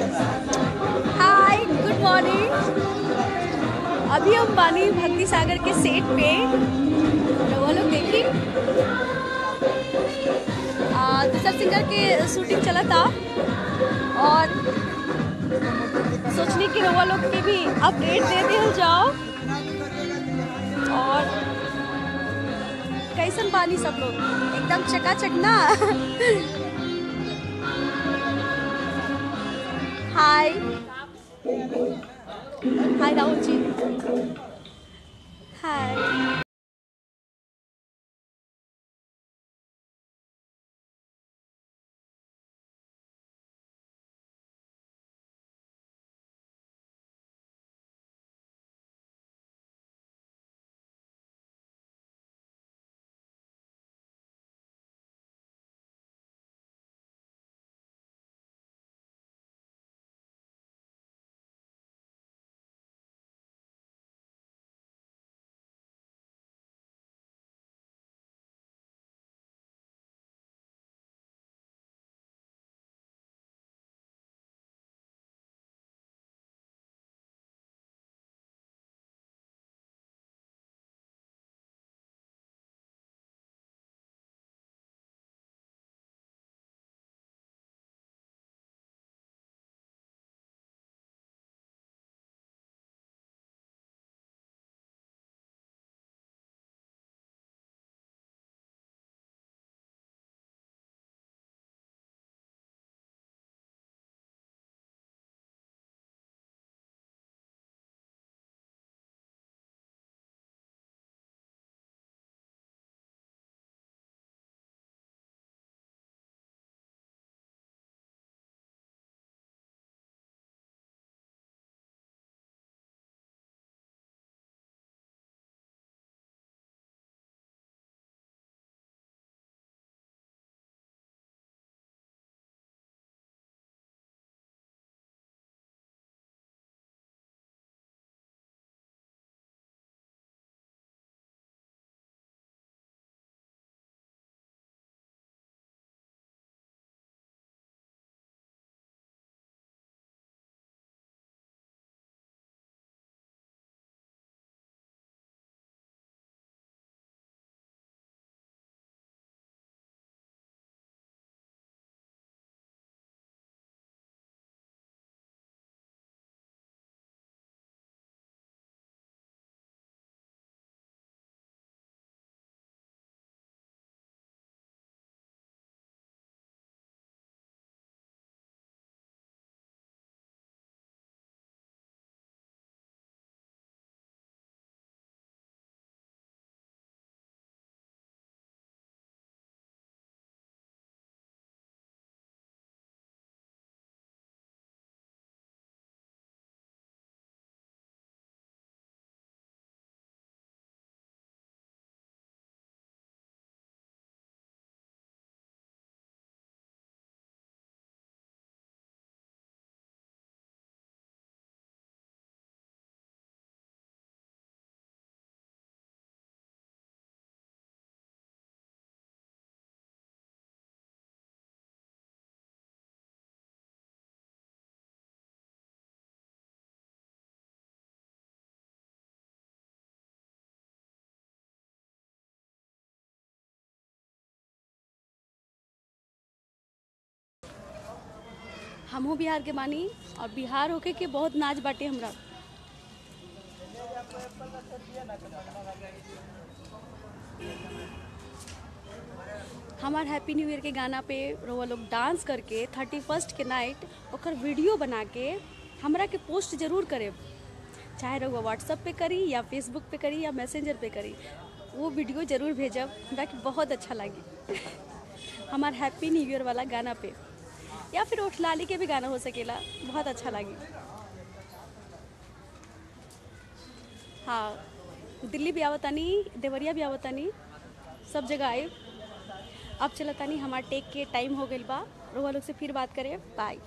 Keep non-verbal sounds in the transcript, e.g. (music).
Hi good morning अभी हम बानी भक्ति सागर के सेट पे वो लोग देखी। आ, दूसरा सिंगर के शूटिंग चला था। और सोचने की रवा लोग के भी अपडेट दे दिया जाओ। और कैसन बानी सब लोग? एकदम चकाचक ना? (laughs) हाय हाय राहुल जी हमहू बिहार के बानी और बिहार होके के बहुत नाच बाटे हमरा। हमार हैप्पी न्यू ईयर के गाना पे रउआ लोग डांस करके थर्टी फ़र्स्ट के नाइट और वीडियो बना के हमरा के पोस्ट ज़रूर करे चाहे रउआ व्हाट्सअप पे करी या फेसबुक पे करी या मैसेंजर पे करी, वो वीडियो ज़रूर भेजब हमरा बहुत अच्छा लगी। हमार हैप्पी न्यू ईयर वाला गाना पे। या फिर ओठ लाली के भी गाना हो सकेला। बहुत अच्छा लगे। हाँ दिल्ली भी आवतानी देवरिया भी आवतानी सब जगह आए। अब चलतानी हमार टेक के टाइम हो गए बा। रोहा लोग से फिर बात करें। बाय